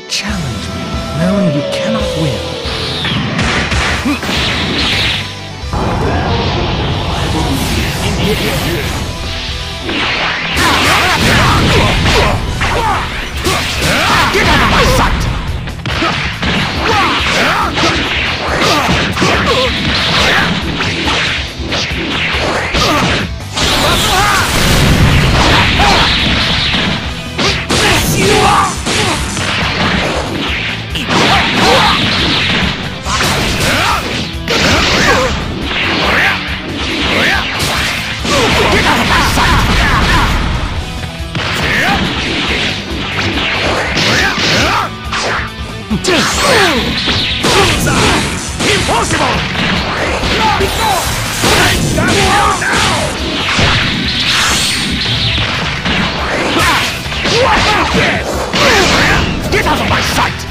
would challenge me, knowing you cannot win. Impossible! Get out of my sight!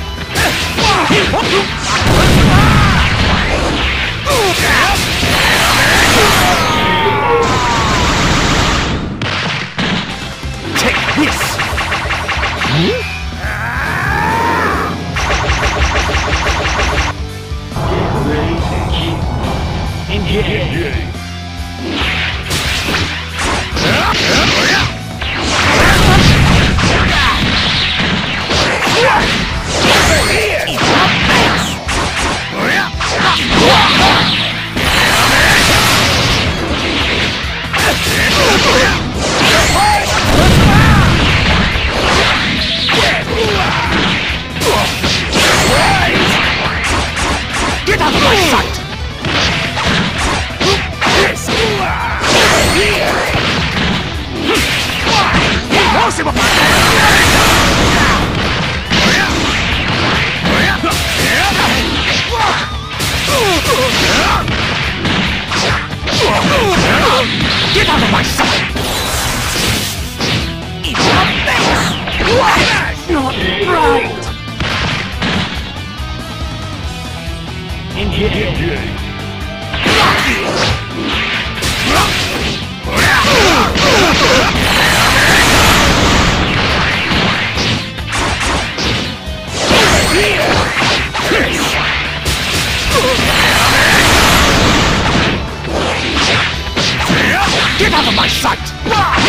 Take this! In Get out of my sight! Your face! Not right! In here.